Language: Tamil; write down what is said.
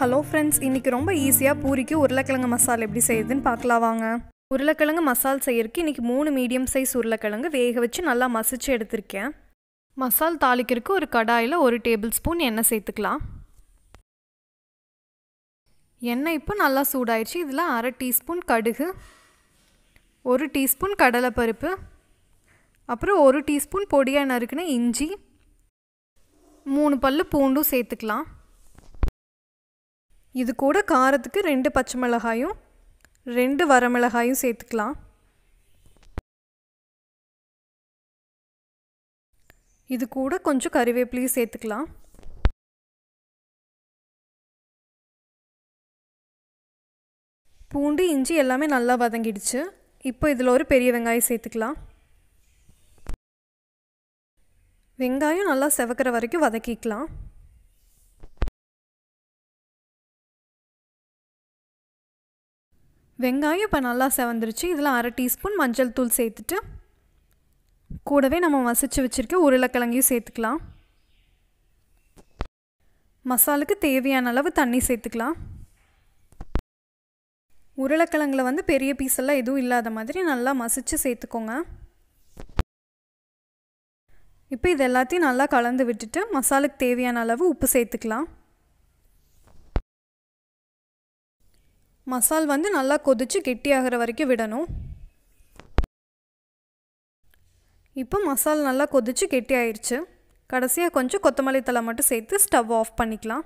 ஹலோ ஃப்ரெண்ட்ஸ் இன்றைக்கி ரொம்ப ஈஸியாக பூரிக்கு உருளைக்கிழங்கு மசாலா எப்படி செய்யுதுன்னு பார்க்கலாம் வாங்க. உருளைக்கிழங்கு மசால் செய்யறதுக்கு இன்றைக்கி மூணு மீடியம் சைஸ் உருளைக்கிழங்கு வேக வச்சு நல்லா மசிச்சு எடுத்திருக்கேன். மசால் தாளிக்கிறதுக்கு ஒரு கடாயில் ஒரு டேபிள் ஸ்பூன் எண்ணெய் சேர்த்துக்கலாம். எண்ணெய் இப்போ நல்லா சூடாயிடுச்சு இதில் அரை டீஸ்பூன் கடுகு ஒரு டீஸ்பூன் கடலைப்பருப்பு அப்புறம் ஒரு டீஸ்பூன் பொடியாக நறுக்குன இஞ்சி மூணு பல் பூண்டும் சேர்த்துக்கலாம். இது கூட காரத்துக்கு ரெண்டு பச்சை மிளகாயும் ரெண்டு வரமிளகாயும் சேர்த்துக்கலாம். இது கூட கொஞ்சம் கறிவேப்பிலையும் சேர்த்துக்கலாம். பூண்டு இஞ்சி எல்லாமே நல்லா வதங்கிடுச்சு. இப்போ இதில் ஒரு பெரிய வெங்காயம் சேர்த்துக்கலாம். வெங்காயம் நல்லா செவக்கிற வரைக்கும் வதக்கிக்கலாம். வெங்காயம் இப்போ நல்லா செவந்துருச்சு. இதில் அரை டீஸ்பூன் மஞ்சள் தூள் சேர்த்துட்டு கூடவே நம்ம மசிச்சு வச்சுருக்க உருளைக்கிழங்கையும் சேர்த்துக்கலாம். மசாலுக்கு தேவையான அளவு தண்ணி சேர்த்துக்கலாம். உருளைக்கிழங்குல வந்து பெரிய பீஸெல்லாம் எதுவும் இல்லாத மாதிரி நல்லா மசிச்சு சேர்த்துக்கோங்க. இப்போ இது எல்லாத்தையும் நல்லா கலந்து விட்டுட்டு மசாலுக்கு தேவையான அளவு உப்பு சேர்த்துக்கலாம். மசால் வந்து நல்லா கொதித்து கெட்டியாகிற வரைக்கும் விடணும். இப்போ மசால் நல்லா கொதித்து கெட்டி ஆயிடுச்சு கடைசியாக கொஞ்சம் கொத்தமல்லி தலை மட்டும் சேர்த்து ஸ்டவ் ஆஃப் பண்ணிக்கலாம்.